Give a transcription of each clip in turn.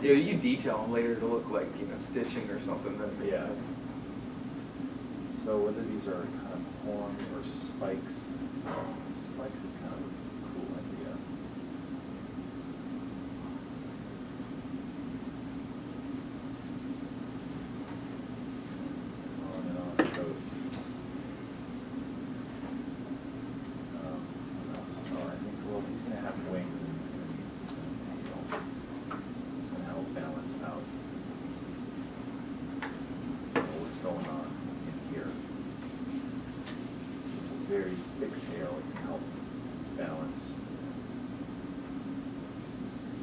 Yeah, you detail them later to look like, you know, stitching or something, that makes Yeah. sense. So whether these are kind of horn or spikes, spikes is kind of a cool idea. On and on it goes. Um, what else? Oh, I think, well, he's gonna have wings and he's gonna need some tail. It's gonna help balance out you know, what's going on in here. It's a very thick tail, it can help its balance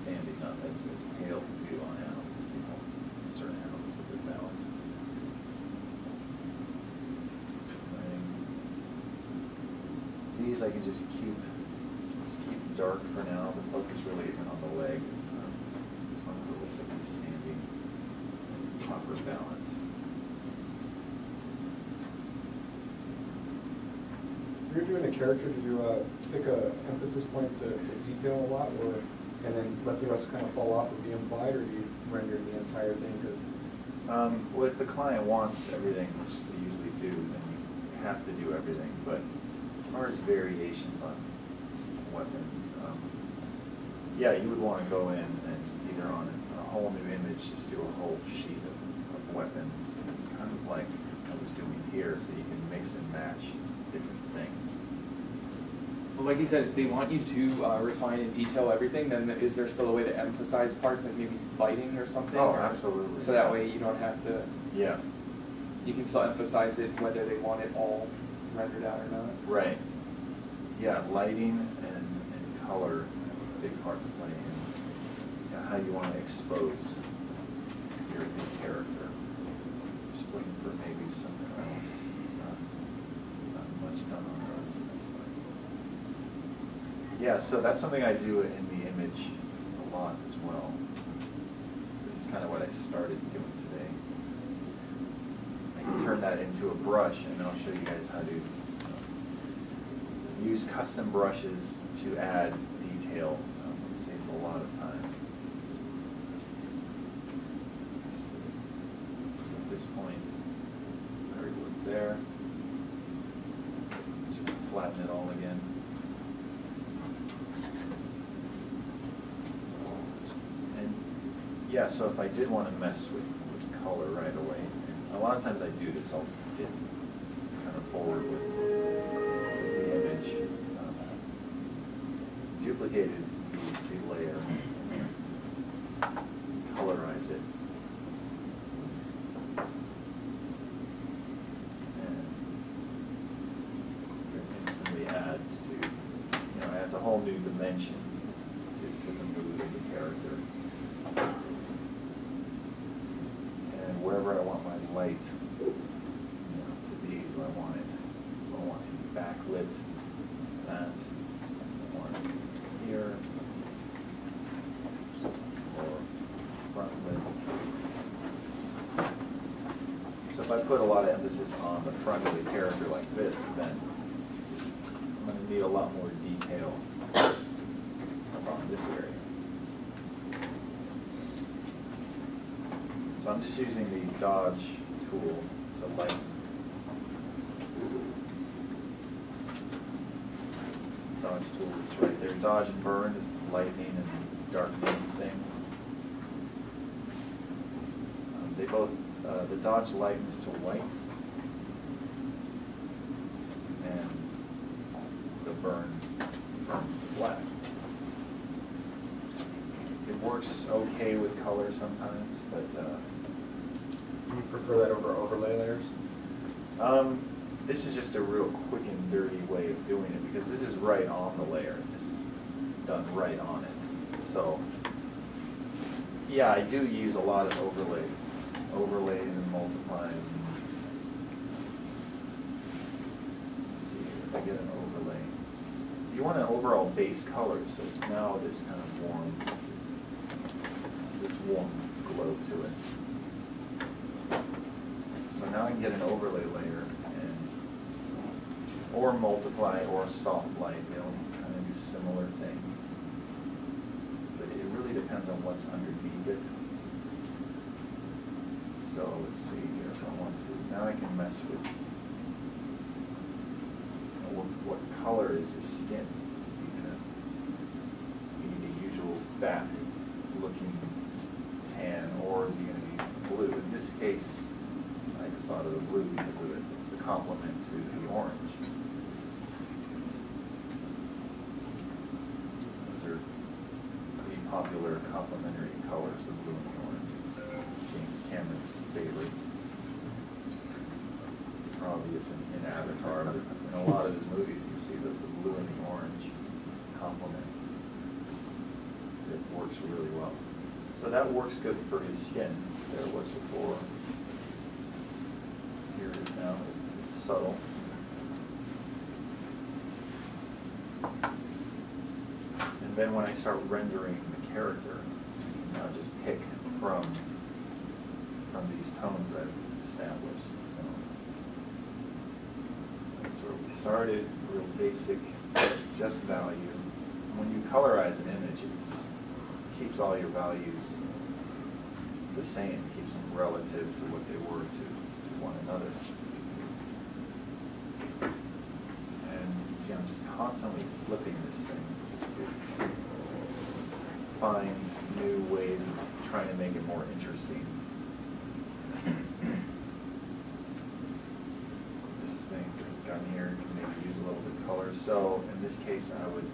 standing up as, as tails do on animals, they help certain animals with their balance. And These I can just keep, just keep dark for now, the focus really isn't on the leg, um, as long as it looks like he's standing in proper balance. You're doing a character, did you uh, pick a emphasis point to, to detail a lot, or, and then let the rest kind of fall off or be implied, or do you render the entire thing? 'Cause- Um, well, if the client wants everything, which they usually do, then you have to do everything, but far as variations on weapons, um, yeah, you would wanna go in and either on a whole new image, just do a whole sheet of, of weapons, kind of like I was doing here, so you can mix and match different things. Well, like you said, if they want you to uh, refine and detail everything, then is there still a way to emphasize parts, like maybe biting or something? Oh, or- absolutely. So that way you don't have to, Yeah, you can still emphasize it whether they want it all rendered out or not. right. Yeah, lighting and, and color a big part to play in how you want to expose your, your character. Just looking for maybe something else. Not, not much done on those, that's fine. Yeah, so that's something I do in the image a lot as well. This is kind of what I started doing today. I can turn that into a brush and I'll show you guys how to use custom brushes to add detail. Um, It saves a lot of time. So, At this point, there it was there. Just gonna flatten it all again. And, yeah, so if I did want to mess with, with color right away, lot of times I do this, I'll get kind of bored with the image. um, Duplicated the, the layer, colorize it. And it instantly adds to, you know, adds a whole new dimension to, to the mood of the character. And wherever I want my light, you know, to be, do I want it, do I want it backlit, that, I want it here, or front lit. So if I put a lot of emphasis on the front of the character like this, then I'm gonna need a lot more detail around this area. So I'm just using the dodge tool to lighten. Dodge tool is right there. Dodge and burn is lightening and darkening things. Um, They both, the dodge lightens to white. And the burn burns to black. It works okay with color sometimes, but, uh, Do you prefer that over overlay layers? um, this is just a real quick and dirty way of doing it, because this is right on the layer, this is done right on it. So, yeah, I do use a lot of overlay, overlays Let's see, if I get an overlay. You want an overall base color, so it's now this kind of warm, it's this warm glow to it. So now I can get an overlay layer and, or multiply or soft light, they all kind of do similar things. But it really depends on what's underneath it. Let's see here, if I want to, now I can mess with, what, what color is his skin? Is he gonna be the usual bat looking tan, or is he gonna be blue? In this case, I just thought of the blue because of it, it's the complement to the orange. Those are pretty popular complementary obvious in, in Avatar, but in a lot of his movies, you see the, the blue and the orange complement. It works really well. So that works good for his skin. There was before. Here it is now. It's subtle. And then when I start rendering the character, I'll just pick from, from these tones I've established. So That's where we started, real basic, just value. When you colorize an image, it just keeps all your values the same, keeps them relative to what they were to, to one another. And you see, I'm just constantly flipping this thing just to find new ways of trying to make it more interesting. This thing, this gun here use a little bit of color. So in this case, I would,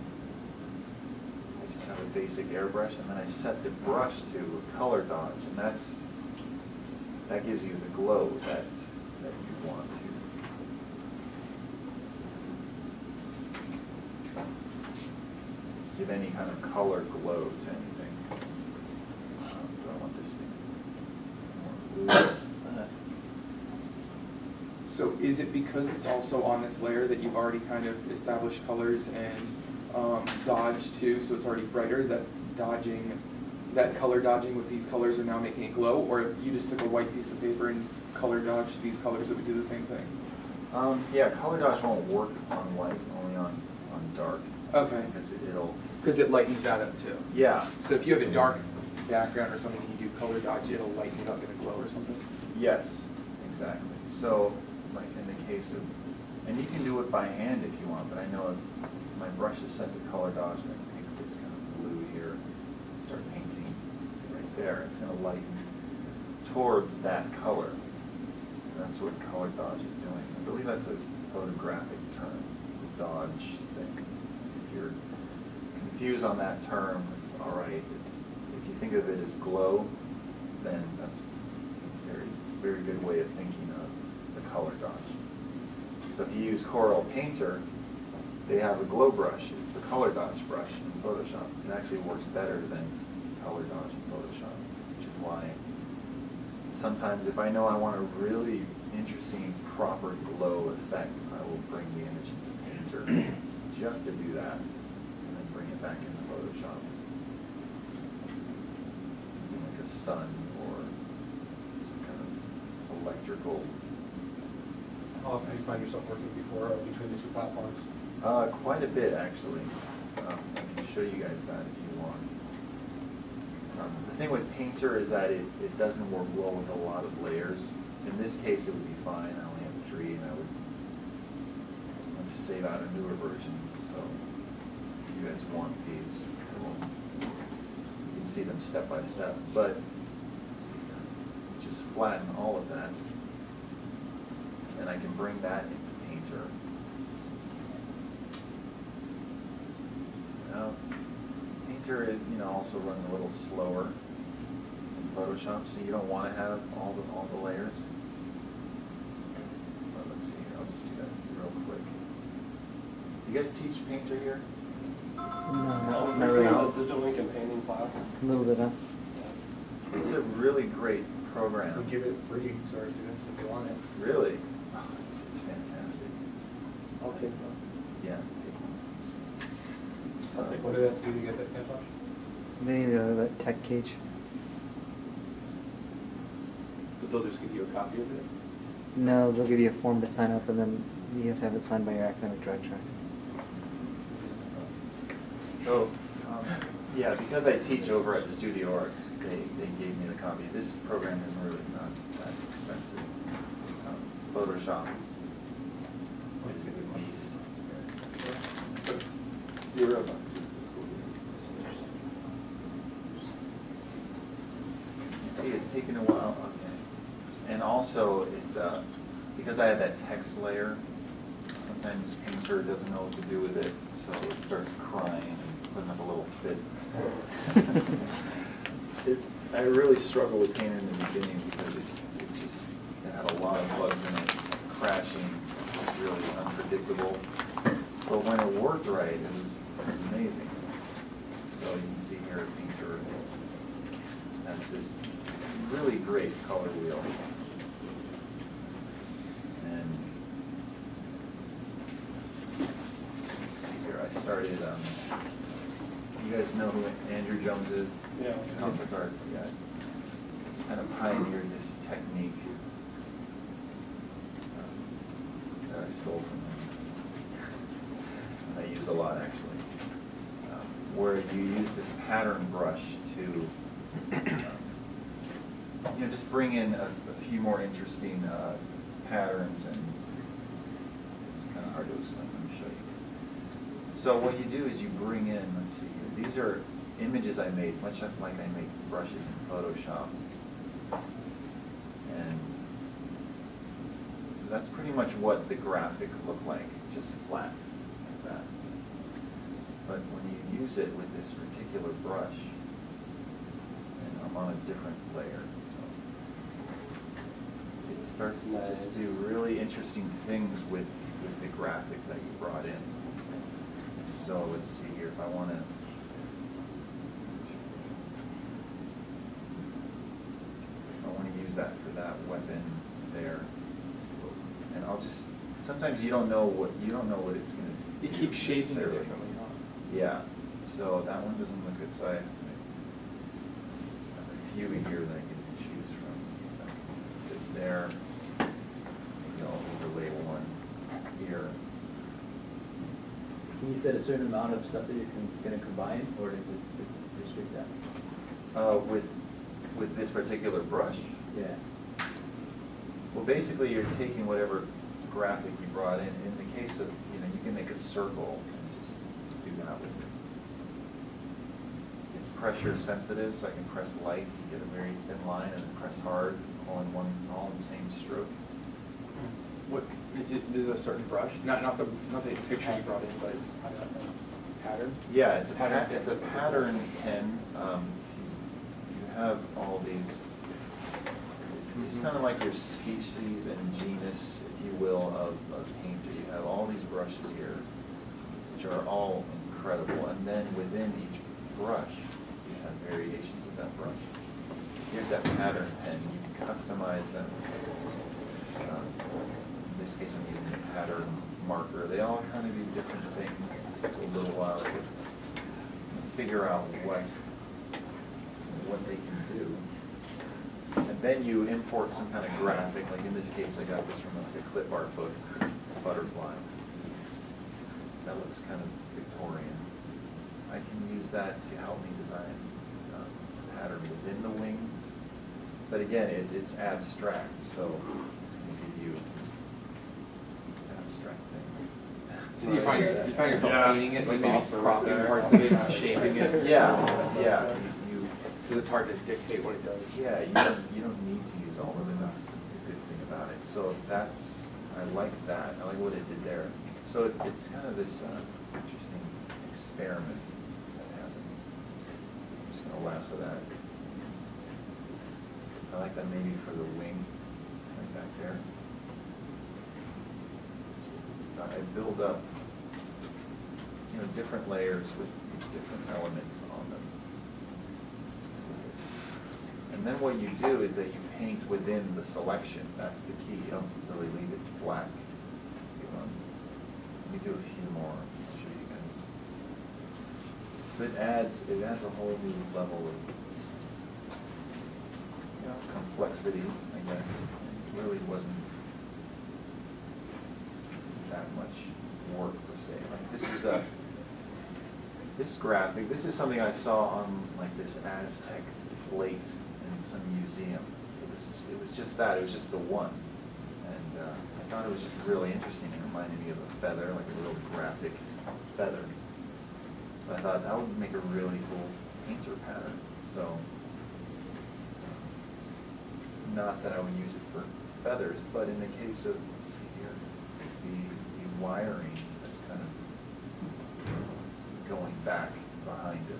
I just have a basic airbrush and then I set the brush to a color dodge and that's, that gives you the glow that, that you want to. Give any kind of color glow to anything. Um, Do I want this thing more blue? Uh, So is it because it's also on this layer that you've already kind of established colors and um, dodge too, so it's already brighter, that dodging, that color dodging with these colors are now making it glow? Or if you just took a white piece of paper and color dodged these colors, it would do the same thing? Um, yeah, color dodge won't work on white, only on, on dark. Okay. Because it'll, Because it lightens that up too. yeah. So if you have a dark background or something, you do color dodge, it'll lighten it up in a glow or something? Yes, exactly. So, like in the case of, and you can do it by hand if you want, but I know my brush is set to color dodge, and I pick this kind of blue here, start painting right there, it's gonna lighten towards that color. And that's what color dodge is doing. I believe that's a photographic term, the dodge thing. If you're confused on that term, it's all right. It's, if you think of it as glow, then that's a very, very good way of thinking of color dodge. So if you use Corel Painter, they have a glow brush. It's the color dodge brush in Photoshop. It actually works better than color dodge in Photoshop, which is why sometimes if I know I want a really interesting, proper glow effect, I will bring the image into Painter just to do that, and then bring it back into Photoshop. Something like a sun or some kind of electrical. Often do you find yourself working before, uh, between the two platforms? Uh, quite a bit, actually. Um, I can show you guys that if you want. Um, The thing with Painter is that it, it doesn't work well with a lot of layers. In this case, it would be fine, I only have three, and I would, I'll just save out a newer version, so if you guys want these, you can see them step by step, but, just flatten all of that, and I can bring that into Painter. Now, Painter, it, you know, also runs a little slower than Photoshop, so you don't want to have all the, all the layers. But let's see, here, I'll just do that real quick. You guys teach Painter here? No, not not really. really. Digital ink and painting class. A little bit, huh? It's a really great program. We give it free to our students if they want it. Really? Oh, it's, it's fantastic. I'll take one. Yeah, take one. I'll take What one. do they have to do to get that stamp on? They need uh, that tech cage. But they'll just give you a copy of it? No, they'll give you a form to sign up, and then you have to have it signed by your academic director. So, um, Yeah, because I teach over at Studio Arts, they, they gave me the copy. This program is really not that expensive. Photoshop is, is the beast. But it's zero bucks in the school year. See, it's taken a while, okay. And also, it's, uh, because I have that text layer, sometimes Painter doesn't know what to do with it, so it starts crying and putting up a little fit. It, I really struggle with Painter in the beginning because it, it just, it had a lot of bugs in it, crashing, it was really unpredictable. But when it worked right, it was amazing. So you can see here, a Painter That's this really great color wheel. And let's see here, I started, um, you guys know who Andrew Jones is? Yeah. Concept Arts, yeah. He's kind of pioneered this technique um, that I stole from. And I use a lot, actually. Um, Where you use this pattern brush to um, you know, just bring in a, a few more interesting uh, patterns, and it's kind of hard to explain. Let me show you. So what you do is you bring in, let's see here, these are images I made, much like I make brushes in Photoshop. And that's pretty much what the graphic looked like, just flat like that. But when you use it with this particular brush, and I'm on a different layer, so it starts to just do really interesting things with, with the graphic that you brought in. So let's see here, if I want to. I want to use that for that weapon there. And I'll just, sometimes you don't know what, you don't know what it's going to You do. keep shaping it necessarily. differently, huh? Yeah, so that one doesn't look good, so I have a few here that I can choose from. Good There, maybe I'll overlay one here. Can you set a certain amount of stuff that you're gonna combine, or does it does it restrict that? Uh, with, with this particular brush, Yeah. well, basically, you're taking whatever graphic you brought in. In the case of, you know, you can make a circle and just do that with it. It's pressure sensitive, so I can press light, get a very thin line, and then press hard, all in one, all in the same stroke. What, is a certain brush, not, not the, not the picture you brought in, but pattern? Yeah, it's a, Pattern pa- it's a pattern pen. Um, You have all these, it's Mhm. kind of like your species and genus, you will, of, of painter. You have all these brushes here, which are all incredible. And then within each brush, you have variations of that brush. Here's that pattern pen. You can customize them. Um, In this case, I'm using a pattern marker. They all kind of do different things. It takes a little while to figure out what, what they can do. And then you import some kind of graphic, like in this case, I got this from like a clip art book, Butterfly. That looks kind of Victorian. I can use that to help me design um, a pattern within the wings. But again, it, it's abstract, so it's gonna give you an abstract thing. So you find, you find yourself Yeah. painting it, Like and maybe also right cropping there. parts of it, and shaping it? Yeah, yeah, you, Because it's hard to dictate what it does. yeah, you don't, you don't need to use all of it, that's the good thing about it. So that's, I like that, I like what it did there. So it- it's kind of this uh, interesting experiment that happens. I'm just gonna lasso that. I like that maybe for the wing, right back there. So I build up, you know, different layers with these different elements on them. So- And then what you do is that you paint within the selection, that's the key, you don't really leave it black. Um, Let me do a few more, I'll show you guys. So it adds, it adds a whole new level of, you know, complexity, I guess. It really wasn't, wasn't that much work per se. Like this is a, This graphic, this is something I saw on like this Aztec plate some museum. It was, it was just that, it was just the one. And uh, I thought it was just really interesting. It reminded me of a feather, like a real graphic feather. So I thought that would make a really cool painter pattern. So, not that I would use it for feathers, but in the case of, let's see here, the, the wiring that's kind of going back behind it.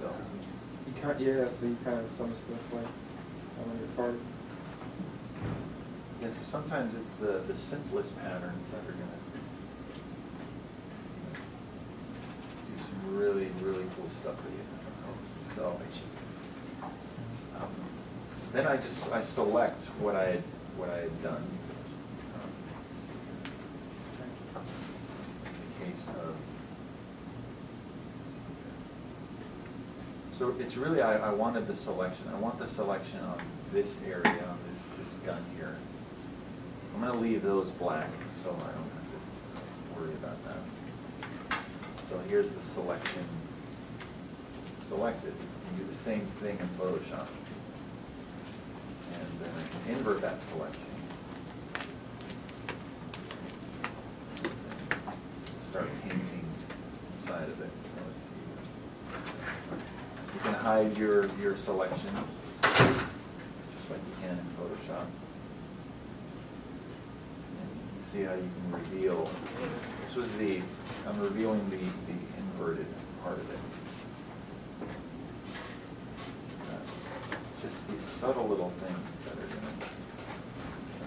So, Kind, yeah, so you kind of some stuff like on your part. yeah, so sometimes it's the, the simplest patterns that are gonna do some really, really cool stuff with you. So, um, then I just, I select what I, had what I had done. Um, let's see here. In the case of, so it's really, I, I wanted the selection, I want the selection on this area, on this, this gun here. I'm gonna leave those black, so I don't have to worry about that. So here's the selection selected. You do the same thing in Photoshop. And then I can invert that selection. Start painting inside of it, so let's see. Your, your selection, just like you can in Photoshop. And you can see how you can reveal, this was the, I'm revealing the, the inverted part of it. Uh, Just these subtle little things that are gonna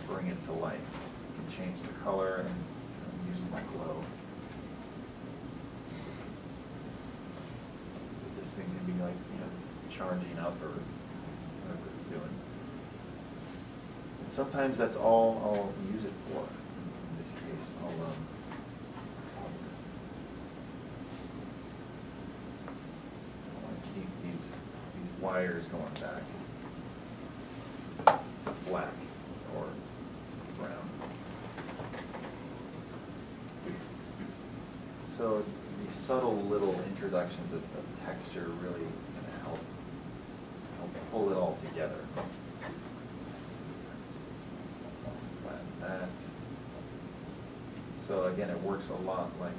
bring it to life. You can change the color and I'm using my glow. So this thing can be like, you know, charging up or whatever it's doing. And sometimes that's all I'll use it for. In this case, I'll, um, to keep these, these wires going back black or brown. So these subtle little introductions of, of texture really pull it all together. That. So again, it works a lot like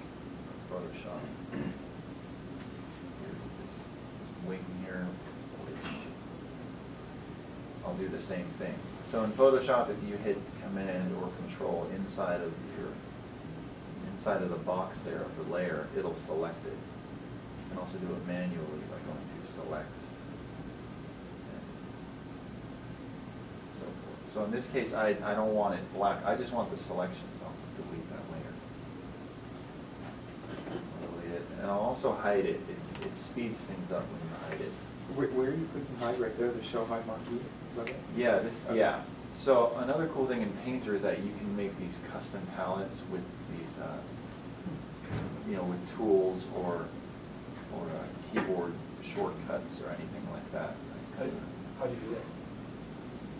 Photoshop. Here's this, this wing here, which I'll do the same thing. So in Photoshop, if you hit Command or Control inside of your, inside of the box there of the layer, it'll select it. You can also do it manually by going to Select. and So forth. So in this case, I, I don't want it black, I just want the selection, so I'll just delete that layer. I'll delete it, and I'll also hide it, it, it speeds things up when you hide it. Where, where are you clicking hide right there? The show hide marquee. Is that it? Yeah, this, Okay. yeah. So another cool thing in Painter is that you can make these custom palettes with these, uh, you know, with tools or, or uh, keyboard shortcuts or anything like that. That's How kind do of, how do you do that?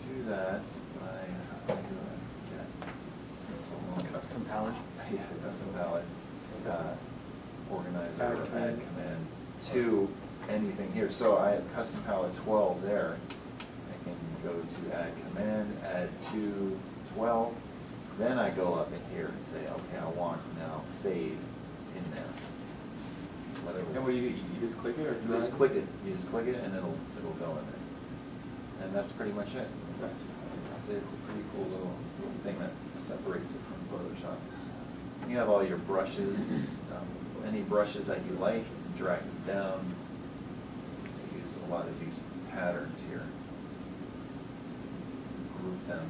Do that by, how do I forget? It's been so long. Custom palette. Yeah, custom palette, uh, organizer, Add or add command. command to anything here. So I have custom palette twelve there. I can go to add command, add to twelve. Then I go up in here and say, okay, I want now fade in there. Whatever. And what do you do? You just click it or You just click it, you just click it and it'll, it'll go in there. And that's pretty much it. That's, That's it, it's a pretty cool little little thing that separates it from Photoshop. You have all your brushes, um, any brushes that you like, drag them down. Since I use a lot of these patterns here. Group them.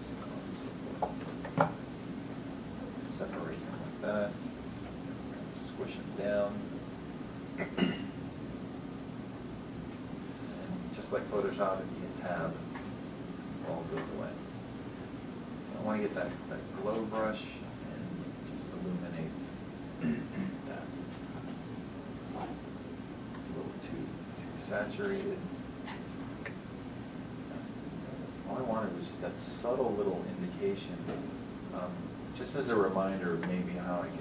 So on and so forth. Separate them like that, squish them down. And like Photoshop, you hit tab, all goes away. So I want to get that, that glow brush and just illuminate that. It's a little too, too saturated. All I wanted was just that subtle little indication, um, just as a reminder of maybe how I can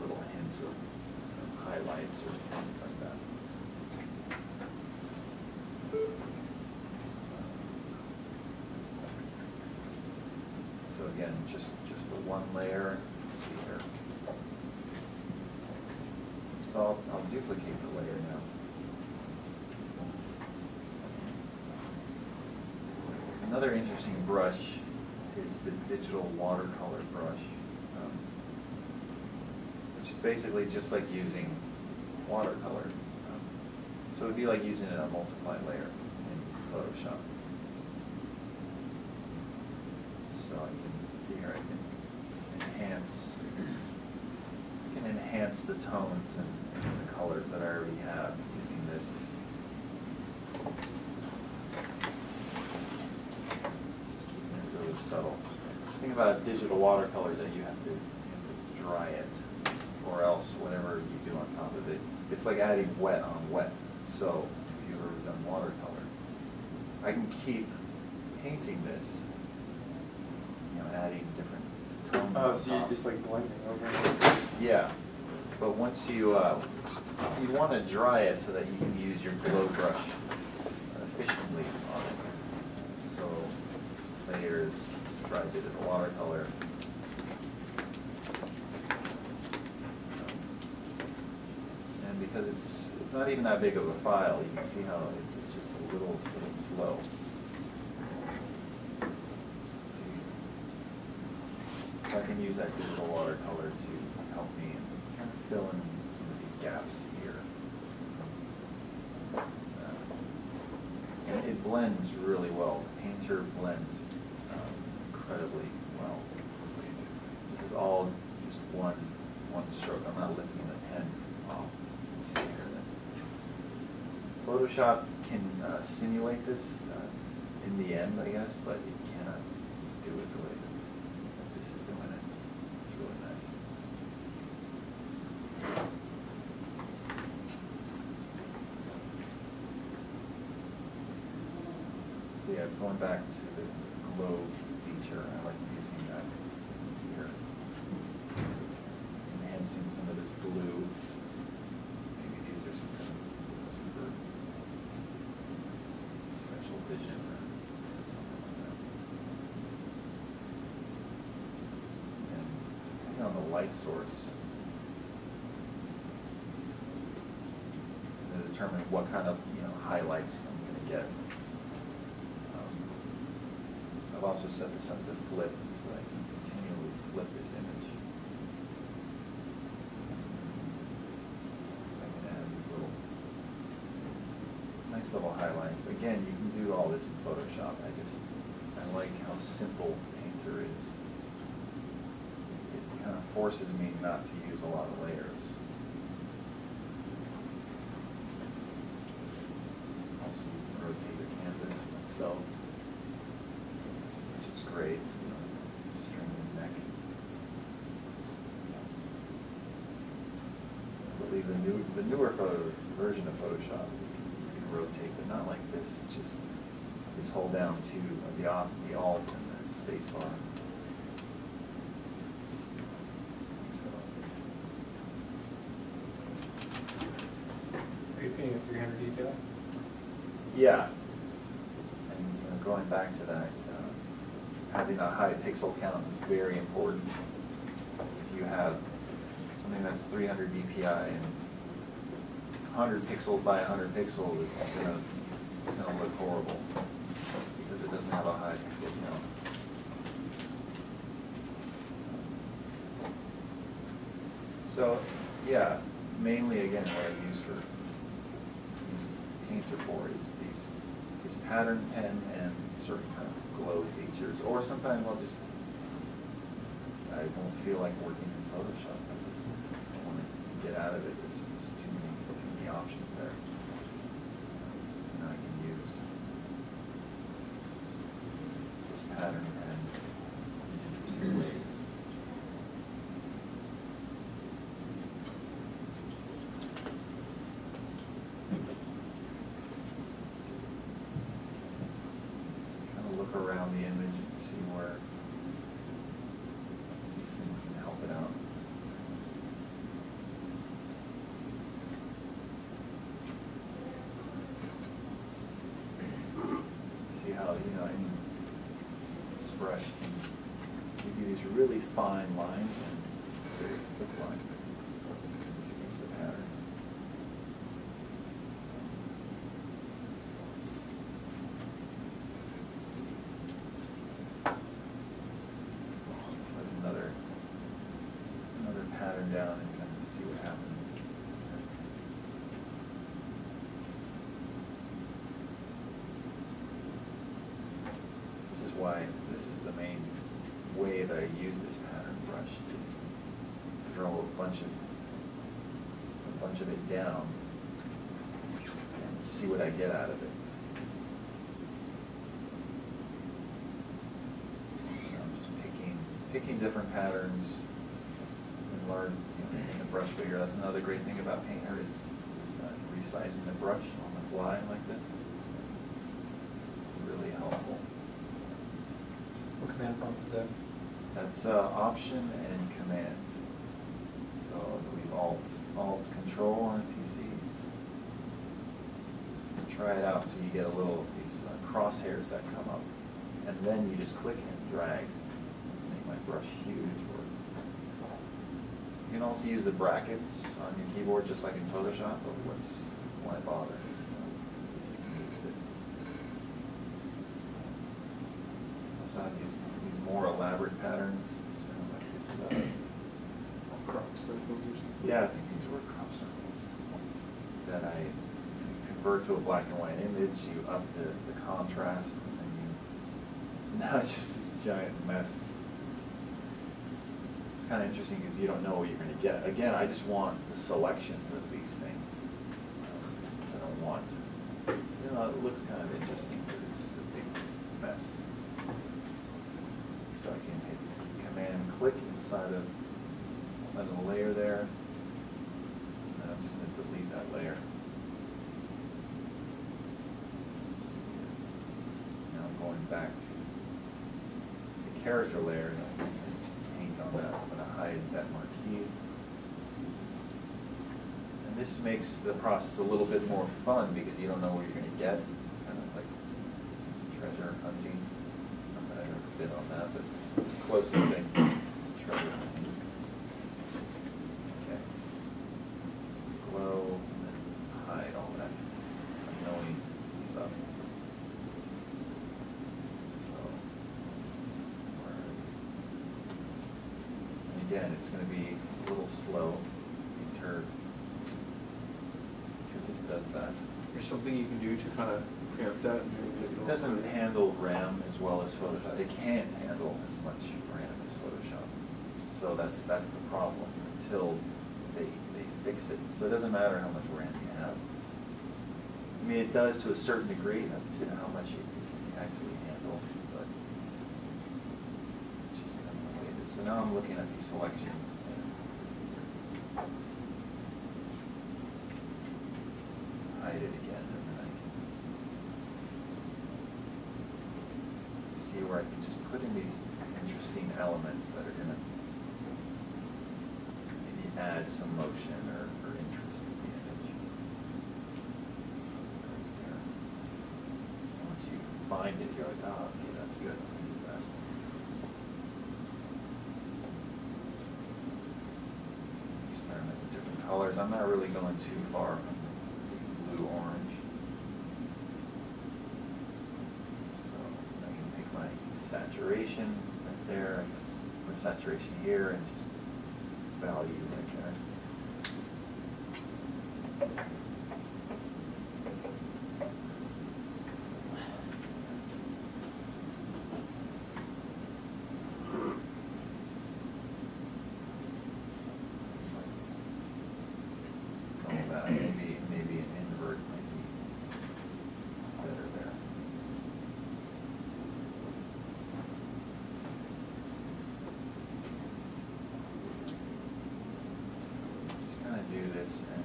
little hints of you know, highlights or things like that. So again, just, just the one layer, let's see here. So I'll, I'll duplicate the layer now. Another interesting brush is the digital watercolor brush, basically just like using watercolor. So it'd be like using a multiply layer in Photoshop. So I can see here, I can enhance, I can enhance the tones and and the colors that I already have using this. Just keeping it really subtle. Think about digital watercolor is that you have to, you have to dry it, or else whatever you do on top of it, it's like adding wet on wet. So if you've ever done watercolor, I can keep painting this, you know, adding different tones Oh, so you're just like blending over. Yeah, but once you, uh, you want to dry it so that you can use your glow brush efficiently on it. So layers, dry digital watercolor. And because it's, it's not even that big of a file, you can see how it's, it's just a little, little slow. Let's see. So I can use that digital watercolor to help me and kind of fill in some of these gaps here. Uh, And it blends really well. The Painter blends um, incredibly well. This is all just one, one stroke. I'm not lifting the pen off. You can see here that Photoshop can uh, simulate this uh, in the end, I guess, but it cannot do it the way that this is doing it. It's really nice. So yeah, going back to the glow feature, I like using that here. Enhancing some of this blue. Maybe these are some kind of super or something like that. And depending on the light source, to determine what kind of, you know, highlights I'm gonna get. Um, I've also set this up to flip, so I can continually flip this image. I can add these little, nice little highlights. Again, you can do all this in Photoshop. I just, I like how simple Painter is. It kind of forces me not to use a lot of layers. Also, you can rotate the canvas like so, which is great, string neck. I believe the new, the newer version of Photoshop, not like this, it's just, just hold down to the op, the alt and the space bar. So, Are you painting a three hundred detail? Yeah. And, you know, going back to that, uh, having a high pixel count is very important. Because if you have something that's three hundred DPI and hundred pixels by hundred pixels, it's gonna, it's gonna look horrible. Because it doesn't have a high pixel count. So, yeah, mainly again, what I use for use Painter for is these, these pattern pen and certain kinds of glow features, or sometimes I'll just, I don't feel like working in Photoshop, I just want to get out of it, there's just too many, too many options there. So now I can use this pattern pen in interesting ways. kind of look around the image and see where these things can help it out. brush can give you these really fine lines and very thick lines. This against the pattern. Put another, another pattern down and kind of see what happens. This is why, this is the main way that I use this pattern brush, is throw a bunch of, a bunch of it down and see what I get out of it. So I'm just picking, picking different patterns and learn, you know, the brush bigger. That's another great thing about Painter is, is uh, resizing the brush on the fly like this. Really helpful. What command prompt is that? That's uh, option and command. So believe alt, alt control on a PC. Just try it out so you get a little, of these uh, crosshairs that come up. And then you just click and drag, make my brush huge. You can also use the brackets on your keyboard just like in Photoshop, but what's, why bother? You can use this. Have these, these more elaborate patterns, of like this, uh, Crop circles or something? yeah, I think these were crop circles that I convert to a black and white image, you up the, the contrast, and then you, so now it's just this giant mess. It's, it's, it's kind of interesting because you don't know what you're gonna get. Again, I just want the selections of these things. I don't want, you know, it looks kind of interesting, but it's just a big mess. So I can hit command click inside of, inside of the layer there. And I'm just gonna delete that layer. Now I'm going back to the character layer, and I'm just paint on that, I'm gonna hide that marquee. And this makes the process a little bit more fun because you don't know what you're gonna get, kind of like treasure hunting. Not that I've ever been on that, but closest thing, treasure hunting. Okay. Glow, and then hide all that annoying stuff. So, where are we? And again, it's gonna be a little slow, Painter just does that. There's something you can do to kind of preempt that? It doesn't handle RAM as well as Photoshop. It can't handle as much RAM as Photoshop. So that's, that's the problem until they, they fix it. So it doesn't matter how much RAM you have. I mean, it does to a certain degree, to how much you can actually handle, but it's just kind of the way it is. So now I'm looking at these selections and it's- it again, and then I can see where I can just put in these interesting elements that are gonna maybe add some motion or, or interest in the image. Right there. So once you find it, you're like, oh, okay, that's good, I'll use that. Experiment with different colors, I'm not really going too far from the blue orange. So I can pick my saturation right there, can put saturation here and just value right there. It's like, oh, that, maybe, maybe an invert might be better there. Just kind of do this and.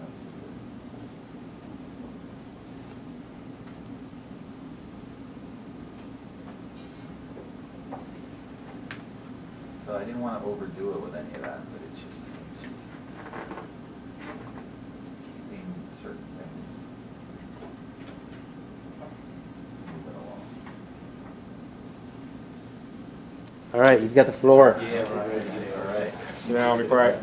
that's good. So I didn't want to overdo it with any of that, but it's just, it's just keeping certain things moving along. All right, you've got the floor. Yeah, we're ready. All right. Sit down, be quiet.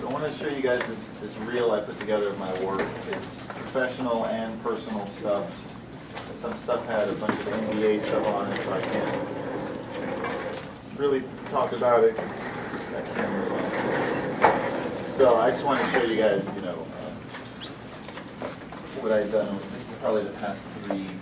So I want to show you guys this, this reel I put together of my work. It's professional and personal stuff. Some stuff had a bunch of NDA stuff on it, so I can't really talk about it because that camera's on. So I just want to show you guys, you know, uh, what I've done. This is probably the past three, three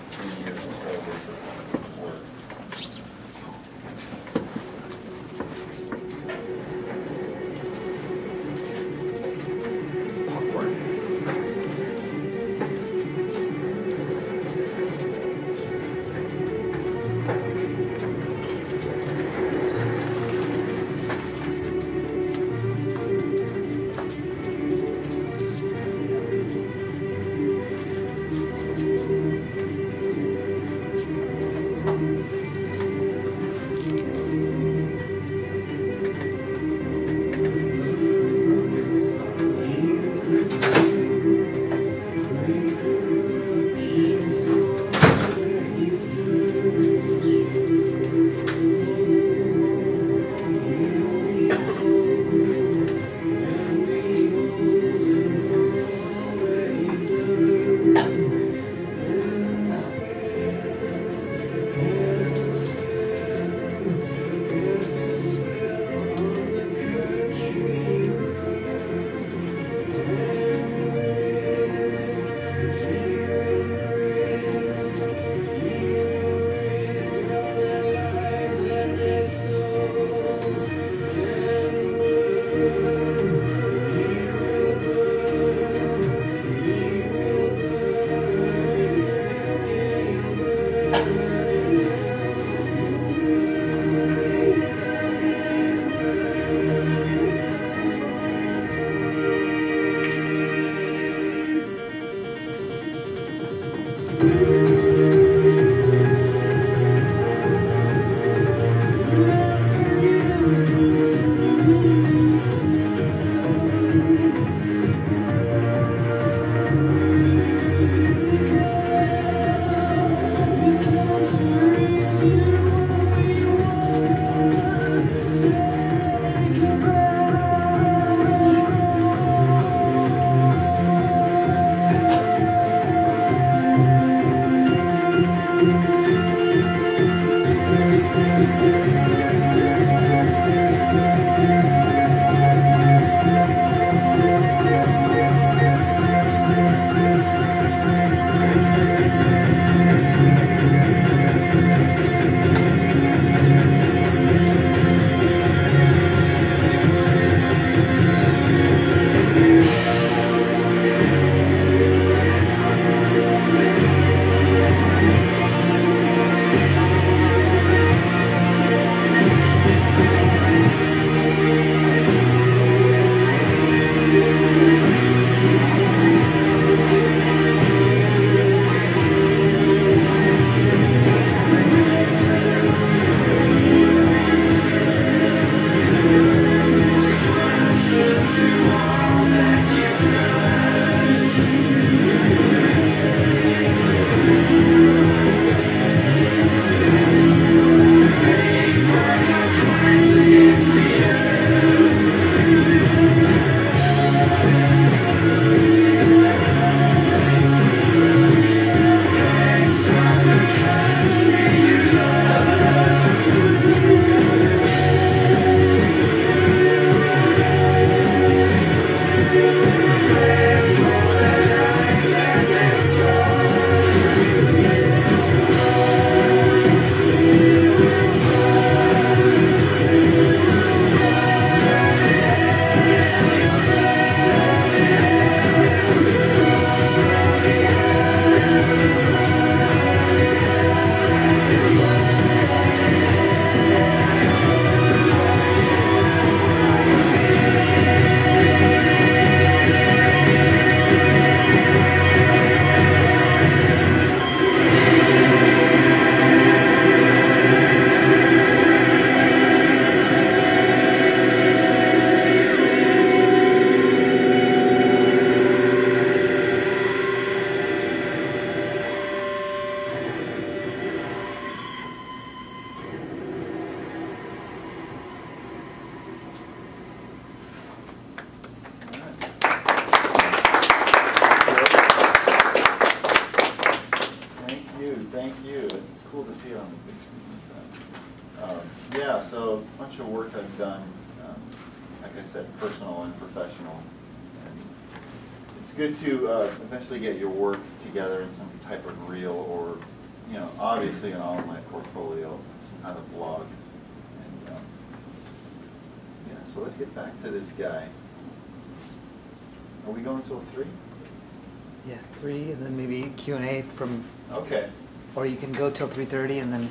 or you can go till three thirty and then,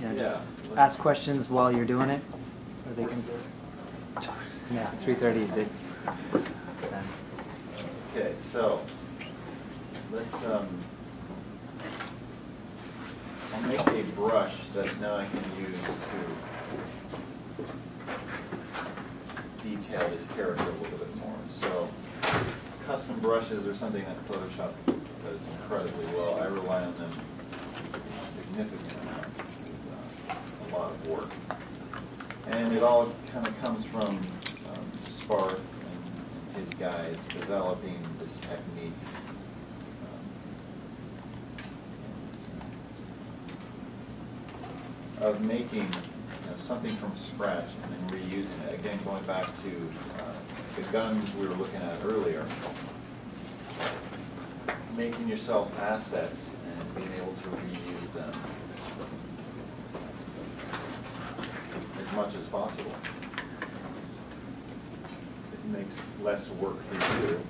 you know, just Yeah. ask questions while you're doing it. Or they can, yeah, three thirty is it. Then. Okay, so, let's, um, I'll make a brush that now I can use to detail this character a little bit more. So, custom brushes are something that Photoshop does incredibly well. I rely on them significant amount, uh, a lot of work. And it all kind of comes from um, Sparth and and his guys developing this technique. um, Of making, you know, something from scratch and then reusing it. Again, going back to uh, the guns we were looking at earlier. Making yourself assets being able to reuse them as much as possible. It makes less work for you,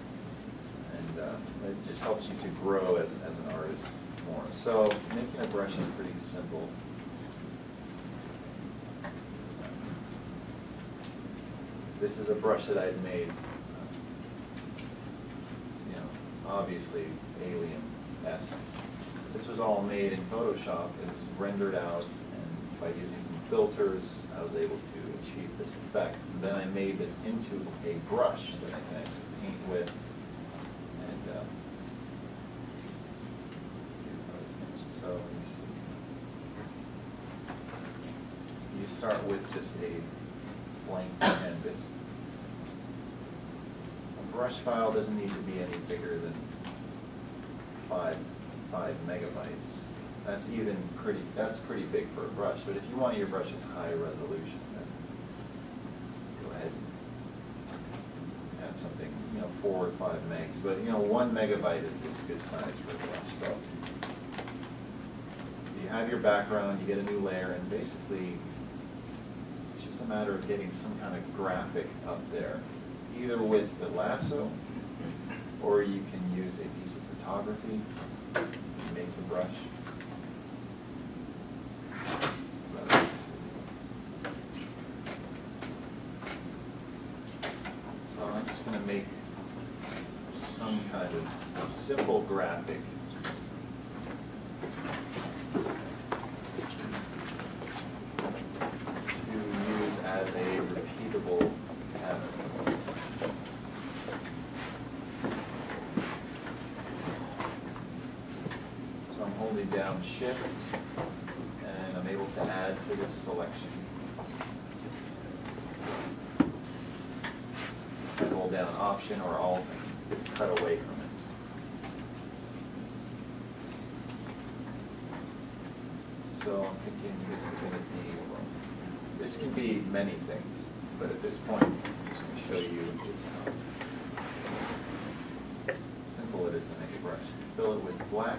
and uh, it just helps you to grow as, as an artist more. So making a brush is pretty simple. This is a brush that I'd made, uh, you know, obviously alien-esque. This was all made in Photoshop, it was rendered out, and by using some filters, I was able to achieve this effect. And then I made this into a brush that I can actually paint with, and, uh. So you start with just a blank canvas. A brush file doesn't need to be any bigger than five, five megabytes. That's even pretty, that's pretty big for a brush, but if you want your brushes high resolution, then go ahead and have something, you know, four or five megs, but, you know, one megabyte is, is a good size for a brush, so. You have your background, you get a new layer, and basically, it's just a matter of getting some kind of graphic up there, either with the lasso, or you can use a piece of photography to make the brush. Let us see. So I'm just gonna make some kind of simple graphic. To use as a repeatable pattern. So I'm holding down shift and I'm able to add to this selection. I hold down option or alt, and cut away from it. So I'm thinking this is gonna be, well, this can be many things, but at this point, I'm just gonna show you this, how simple it is to make a brush. Fill it with black.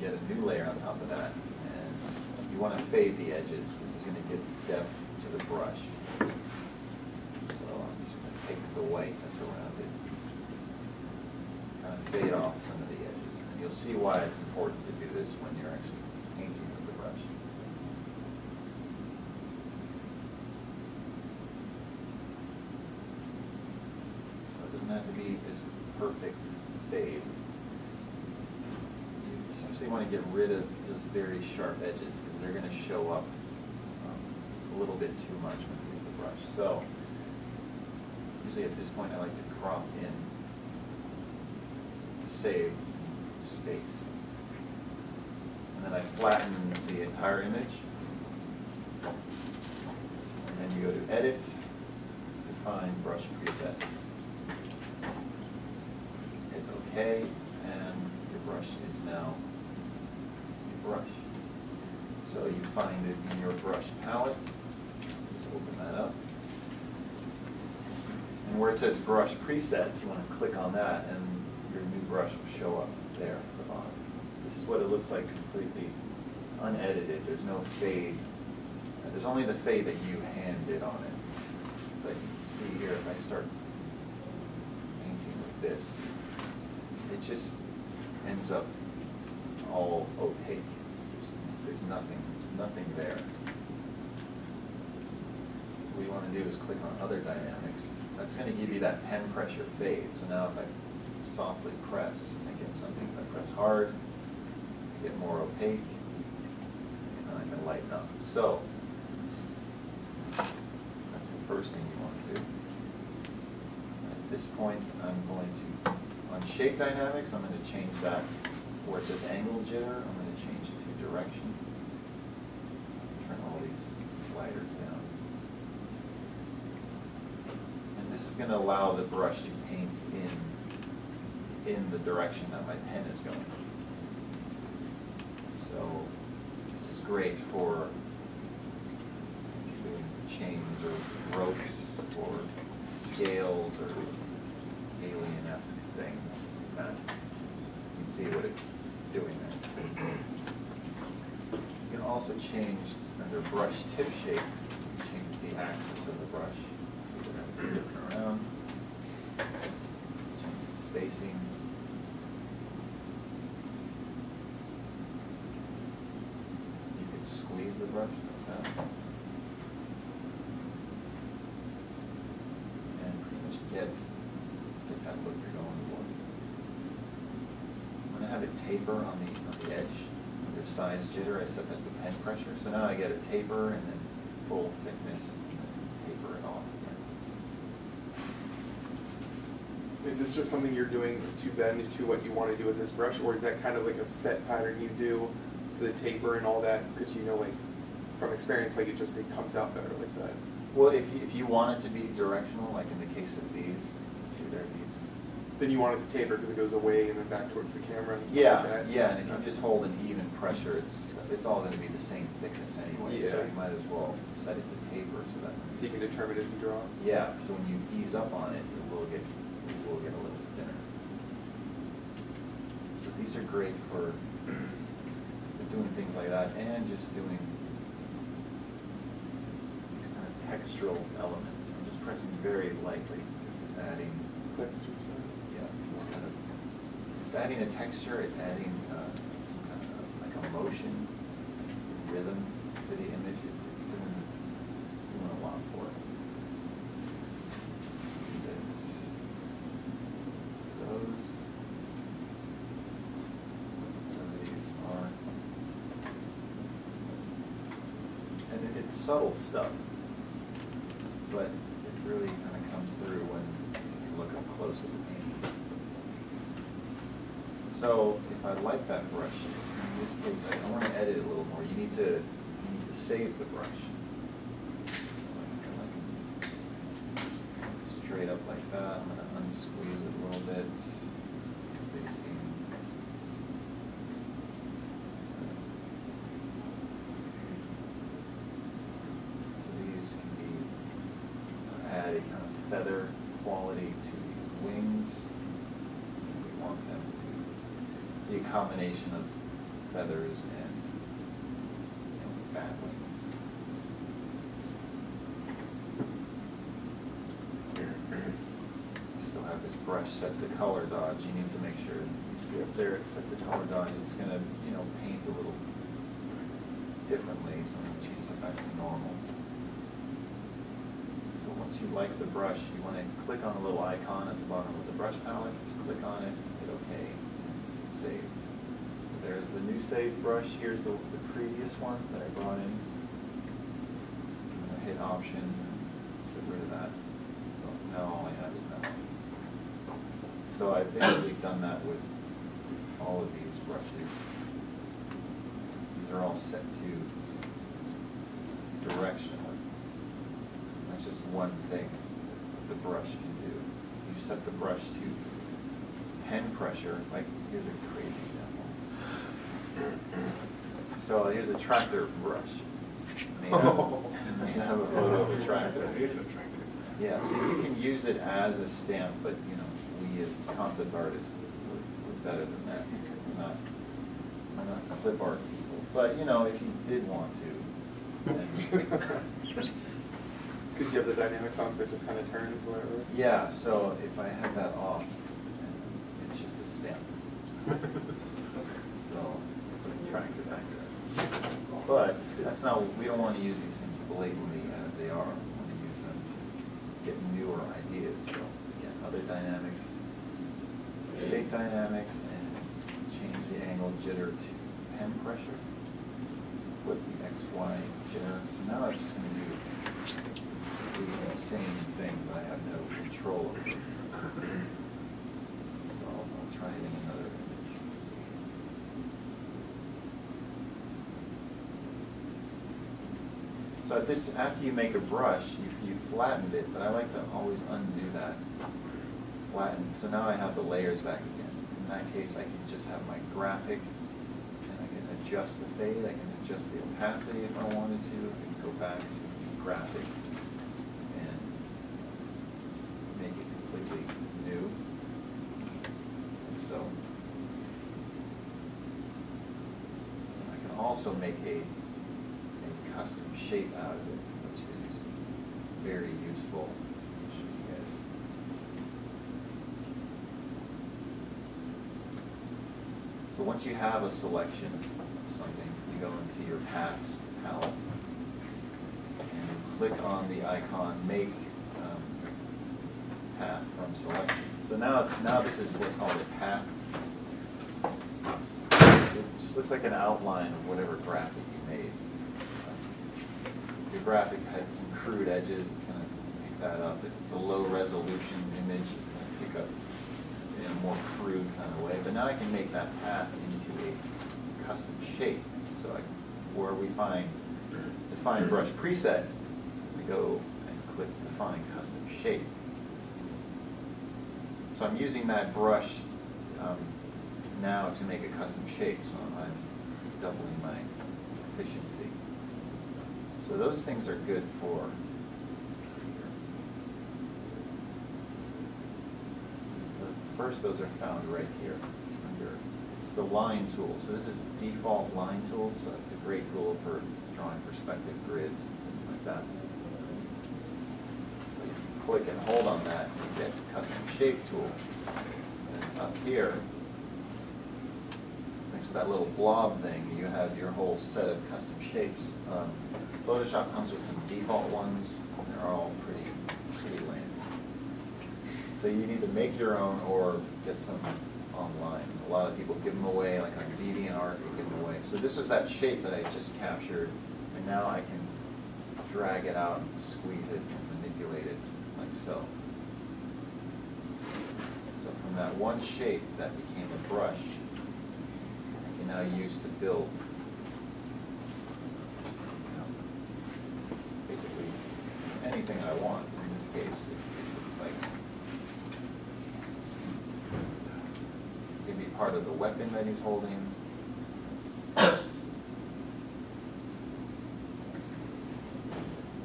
You a new layer on top of that, and you want to fade the edges. This is going to give depth to the brush. So I'm just going to take the white that's around it, kind of fade off some of the edges. And you'll see why it's important to do this when you're actually painting with the brush. So it doesn't have to be this perfect fade. Essentially want to get rid of those very sharp edges because they're going to show up um, a little bit too much when you use the brush. So usually at this point I like to crop in, save space. And then I flatten the entire image. And then you go to edit, define brush preset. Hit OK. and your brush is now brush. So you find it in your brush palette, just open that up. And where it says brush presets, you wanna click on that and your new brush will show up there at the bottom. This is what it looks like completely unedited, there's no fade. There's only the fade that you hand did on it. But you can see here, if I start painting with this, it just ends up all opaque. There's- There's nothing, nothing there. So what you wanna do is click on other dynamics. That's gonna give you that pen pressure fade. So now if I softly press, I get something. If I press hard, I get more opaque, and I can lighten up. So, that's the first thing you want to do. At this point, I'm going to, on shape dynamics, I'm going to change that, where it says angle jitter, I'm going to change it to direction. Turn all these sliders down. And this is going to allow the brush to paint in, in the direction that my pen is going. So, this is great for doing chains or ropes or scales or alien-esque things that you can see what it's doing there. You can also change under brush tip shape, change the axis of the brush. See what it's moving around. Change the spacing. You can squeeze the brush like that. And pretty much get that look you're going for. I'm gonna have it taper on the, on the edge, under size jitter, I set that to pen pressure, so now I get a taper and then full thickness, and then taper it off again. Is this just something you're doing to bend to what you want to do with this brush, or is that kind of like a set pattern you do for the taper and all that? Because you know, like from experience, like it just it comes out better like that. Well, if you, if you want it to be directional, like in the case of these, see there, these. Then you want it to taper because it goes away and then back towards the camera and stuff Yeah, like that. yeah, and if you just hold an even pressure, it's, it's all gonna be the same thickness anyway, so you might as well set it to taper so that. So you can determine as you draw. Yeah, so when you ease up on it, it will get, it will get a little thinner. So these are great for doing things like that and just doing these kind of textural elements. I'm just pressing very lightly. This is adding, yeah, of, it's adding a texture, it's adding uh, some kind of like a motion, rhythm to the image. It's doing, doing a lot for it. Those. These are. And it- it's subtle stuff, but it really kind of comes through when you look up close at the painting. So if I like that brush, in this case, I want to edit it a little more, you need to, you need to save the brush. Straight up like that, I'm gonna unsqueeze it a little bit, spacing. So these can be, uh, add a kind of feather quality to these wings. We want them to be a combination of feathers and, you know, bat wings. You Still have this brush set to color dodge, you need to make sure, you see up there, it's set to color dodge, it's gonna, you know, paint a little differently, so I'm gonna change that back to normal. So once you like the brush, you wanna click on the little icon at the bottom of the brush palette, just click on it, hit okay, and save. There's the new saved brush, here's the, the previous one that I brought in. I'm gonna hit option, get rid of that. So now all I have is that one. So I've basically done that with all of these brushes. These are all set to directional. That's just one thing the brush can do. You set the brush to pen pressure, like, here's a crazy example. So here's a tractor brush. Out- made out of a photo of a tractor. Yeah, so you can use it as a stamp, but, you know, we as concept artists, we're, we're better than that. We're not, we're not clip art people, but, you know, if you did want to, Because you have the dynamics on, so it just kind of turns, whatever. Yeah, so if I had that off, it's just a stamp. So, it's a tractor back there. But that's not, we don't want to use these things blatantly as they are. We want to use them to get newer ideas. So again, other dynamics, shape dynamics, and change the angle jitter to pen pressure. Flip the X, Y jitter. So now I'm just going to do the insane things I have no control over. So I'll try hitting another image. Let's see. At this, after you make a brush, you, you flattened it, but I like to always undo that. Flatten, so now I have the layers back again. In that case, I can just have my graphic, and I can adjust the fade, I can adjust the opacity if I wanted to, I can go back to graphic and make it completely new. So. I can also make a, shape out of it, which is, very useful. So once you have a selection of something, you go into your paths palette and click on the icon make um, path from selection. So now it's, now this is what's called a path. It just looks like an outline of whatever graphic you made. Graphic had some crude edges, it's gonna pick that up. If it's a low resolution image, it's gonna pick up in a more crude kind of way. But now I can make that path into a custom shape. So I, where we find define brush preset, we go and click define custom shape. So I'm using that brush um, now to make a custom shape, so I'm doubling my efficiency. So those things are good for, First, those are found right here under, it's the line tool. So this is the default line tool, so it's a great tool for drawing perspective grids and things like that. Click and hold on that, you get custom shape tool. And up here, next to that little blob thing, you have your whole set of custom shapes. Um, Photoshop comes with some default ones, and they're all pretty, pretty lame. So you need to make your own or get some online. A lot of people give them away, like on DeviantArt, they give them away. So this is that shape that I just captured, and now I can drag it out and squeeze it and manipulate it like so. So from that one shape that became a brush, now use to build you know, basically anything I want. In this case, it looks like it could be part of the weapon that he's holding.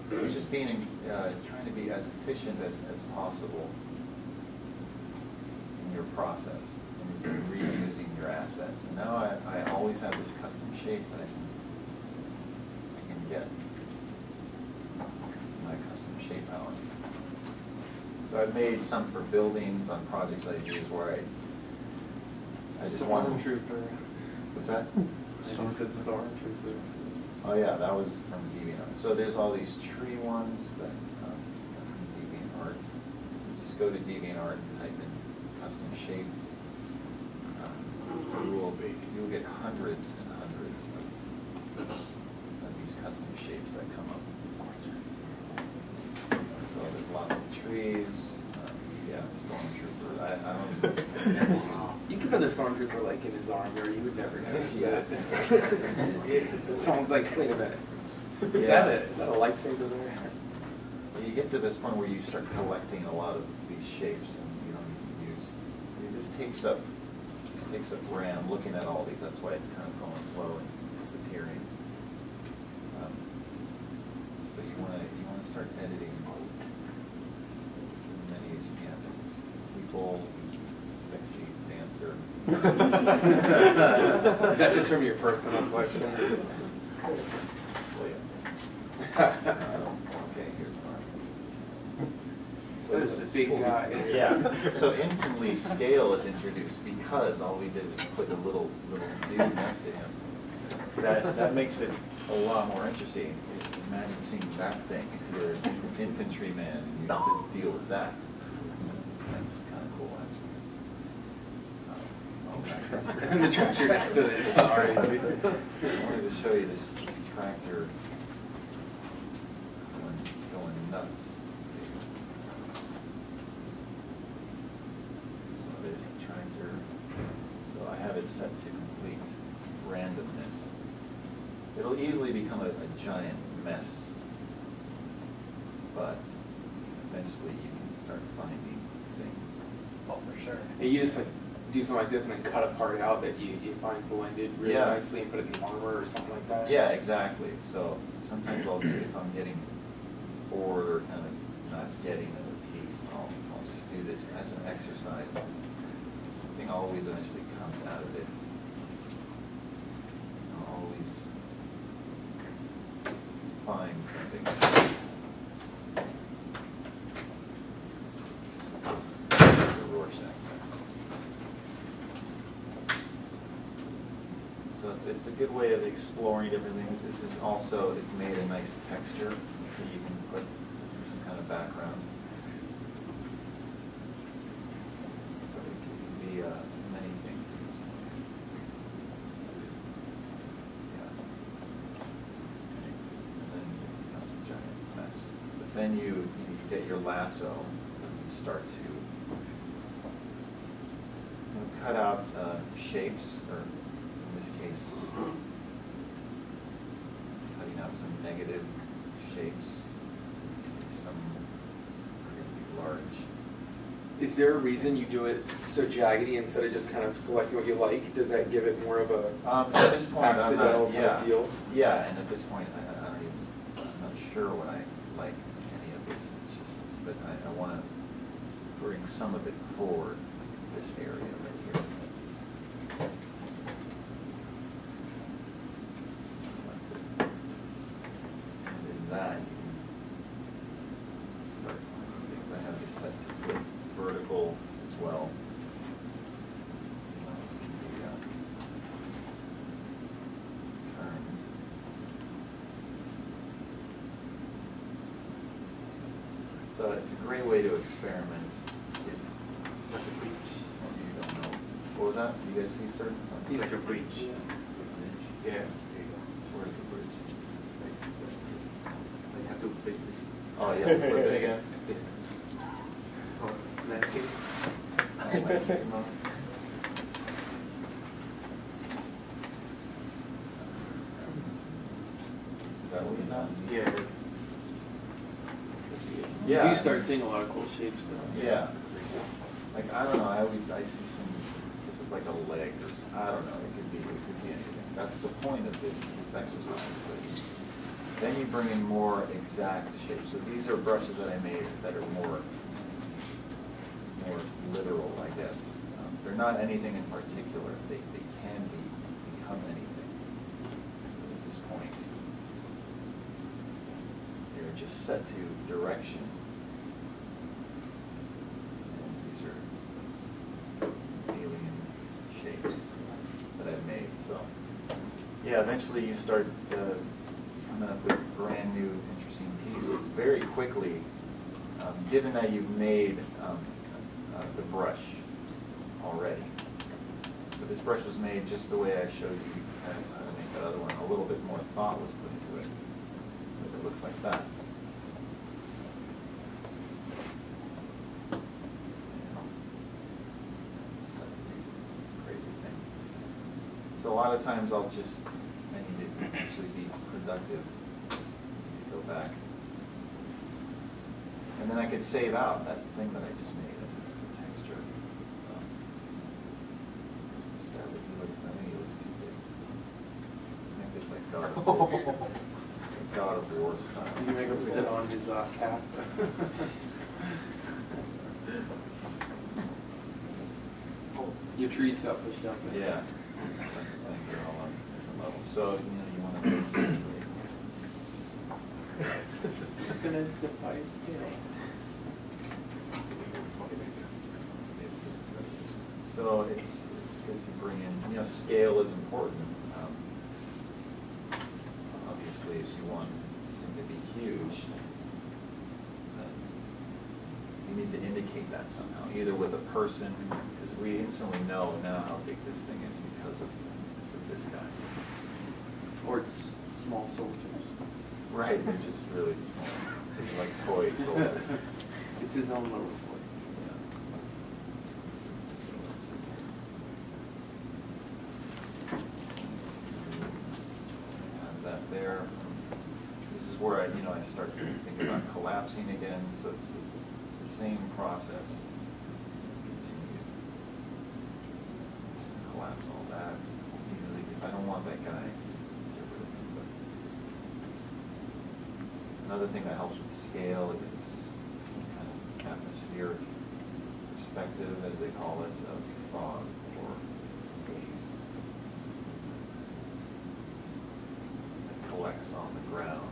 It's just being, uh, trying to be as efficient as, as possible in your process, and reusing your assets. And now I, I always have this custom shape that I can, I can get my custom shape out. So I've made some for buildings on projects I use where I, I just want. Stormtrooper. What's that? Said Stormtrooper. Oh, yeah, that was from DeviantArt. So there's all these tree ones that, um, are from DeviantArt. Just go to DeviantArt and type in custom shape. Will, you will get hundreds and hundreds of, of these custom shapes that come up. So there's lots of trees, um, yeah, stormtrooper, I, I don't. You could put a stormtrooper like in his arm, armor, you would never notice Yeah. that. Someone's like, wait a minute, is Yeah. that a, is that a lightsaber there? You get to this point where you start collecting a lot of these shapes and you know, you use, just takes up, takes up RAM, looking at all these, that's why it's kind of going slow and disappearing. Um, So you wanna, you wanna start editing as many as you can, There's people, sexy dancer. Is that just from your personal collection? Um, Okay, here's Mark. So This is a big guy. Yeah, so instantly scale is introduced because all we did was put a little, little dude next to him. That, that makes it a lot more interesting. Imagine seeing that thing, if you're an infantryman and you have to deal with that. That's kind of cool, actually. Um, okay. And the tractor next to it, alright. I wanted to show you this, this tractor going, going nuts. Let's see. So there's the tractor. So I have it set to complete randomness. It'll easily become a, a giant mess. But eventually you can start finding things. Oh, for sure. And you just like do something like this and then cut a part out that you, you find blended really Yeah. nicely and put it in the armor or something like that. Yeah, exactly. So sometimes I'll, do if I'm getting bored or kind of not getting a piece, I'll, I'll just do this as an exercise. Something always eventually comes out of it. I'll always find something. So it's, it's a good way of exploring different things. This is also, it's made a nice texture that you can put in some kind of background. So it can be uh, many things at this point. Yeah. And then it becomes a giant mess. But then you, you get your lasso and you start to cut out uh, shapes, or in this case, cutting out some negative shapes. Some crazy large. Is there a reason you do it so jaggedy instead of just kind of selecting what you like? Does that give it more of a Um, at this point, accidental not, kind of feel? yeah, and at this point, I, I don't even, I'm not sure what I like any of this. It's just, but I, I want to some of it forward, this area right here. And in that, you can start things. I have this set to vertical as well. So it's a great way to experiment if Like a breach. you don't know. What was? You guys see certain something? Like a breach. Yeah, there you go. Where's the bridge? Like have to flip it. Oh, yeah, flip it again. Oh, landscape. Oh, landscape mode. Is that what he's on? Yeah. You do start seeing a lot of cool shapes though. Yeah. Like, I don't know, I always, I see some, this is like a leg or some, I don't know, it could be, it could be anything. That's the point of this, this exercise. but Then you bring in more exact shapes. So these are brushes that I made that are more, more literal, I guess. Um, They're not anything in particular. They, they can be, become anything at this point. They're just set to direction. And these are some alien shapes that I've made, so. Yeah, eventually you start uh, coming up with brand new, interesting pieces very quickly, um, given that you've made um, uh, the brush already. But this brush was made just the way I showed you guys how to make that other one. A little bit more thought was put into it. But it looks like that. So a lot of times I'll just, I actually be productive. Go back. And then I could save out that thing that I just made as a, as a texture. Um, this guy looks, I he looks too big. Let's this like God of War. God of War style. You make him sit on his uh, cap. Your trees got pushed up. Yeah. That's the thing, they're all on different levels. So, you know, Just gonna sit by his tail. So it's, it's good to bring in, you know, scale is important. Um, Obviously, if you want this thing to be huge, you need to indicate that somehow, either with a person, because we instantly know now how big this thing is because of, because of this guy. Or it's small soldiers. Right, they're just really small, they're like toy soldiers. It's his own little toy. Yeah. So let's see. Have that there. This is where I, you know, I start to think about collapsing again, so it's, it's the same process. Continue. Just Collapse all that easily. I don't want that guy, get rid of him, but. Another thing that helps with scale is some kind of atmospheric perspective, as they call it, of fog or haze. That collects on the ground.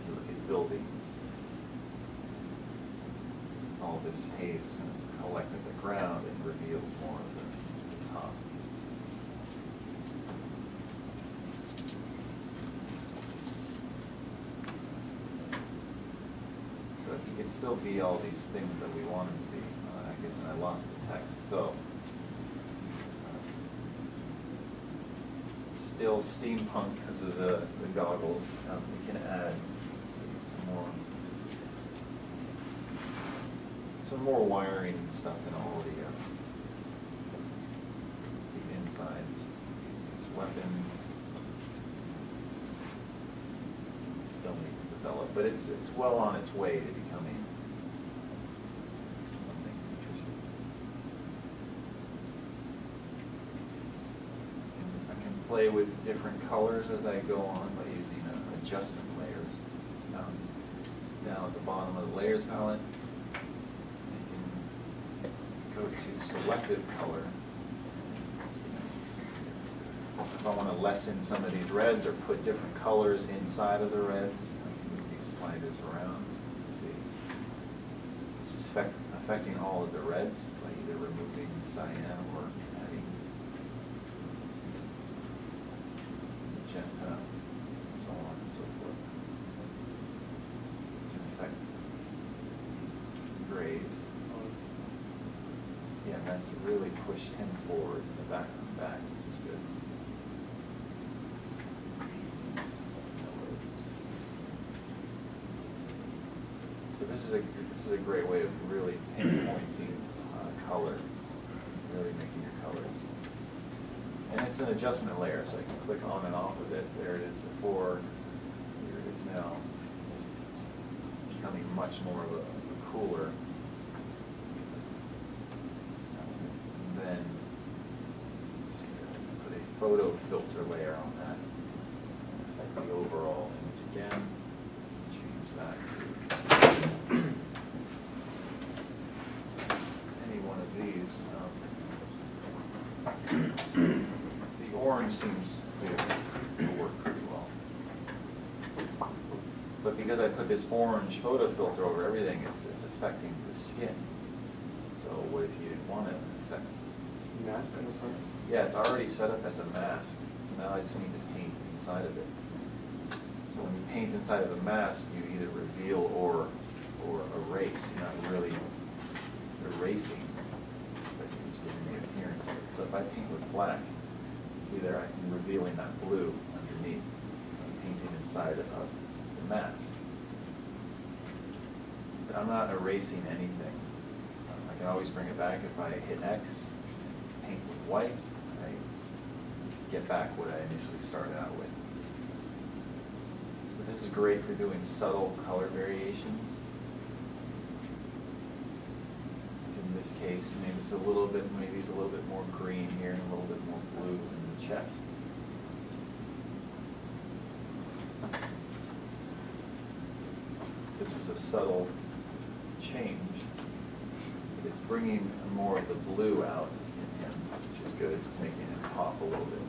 If you look at buildings, all this haze is going to collect at the ground and reveals more of the the top. So he could still be all these things that we want him to be. Uh, I get, I lost the text, so. uh, Still steampunk because of the, the goggles. Um, we can add, see, some more. Some more wiring and stuff in all the, uh, the insides, these, these weapons still need to develop, but it's, it's well on its way to becoming something interesting. And I can play with different colors as I go on by using uh, adjustment layers. It's found down at the bottom of the layers palette. I can go to selective color. If I want to lessen some of these reds or put different colors inside of the reds, I can move these sliders around. Let's see. This is affecting all of the reds by either removing cyan or adding magenta, so on and so forth. Can affect Yeah, that's really pushed him forward in the back and back, which is good. So this is a, this is a great way of really pinpointing uh, color, really making your colors. And it's an adjustment layer, so I can click on and off of it. There it is before, here it is now. It's becoming much more of a a cooler. And then, let's see, here, I can put a photo filter layer on that. Affect the overall image again. Change that to any one of these. um, The orange seems to work pretty well. But because I put this orange photo filter over everything, it's, it's affecting the skin. So what if you didn't want to affect? The front. Yeah, it's already set up as a mask, so now I just need to paint inside of it. So when you paint inside of the mask, you either reveal or, or erase, you're not really erasing, but you're just giving the appearance of it. So if I paint with black, see there, I'm revealing that blue underneath, so I'm painting inside of the mask. But I'm not erasing anything. I can always bring it back if I hit X, paint with white, get back what I initially started out with. But this is great for doing subtle color variations. In this case, maybe it's a little bit, maybe it's a little bit more green here and a little bit more blue in the chest. This was a subtle change. It's bringing more of the blue out in him, which is good. It's making him pop a little bit.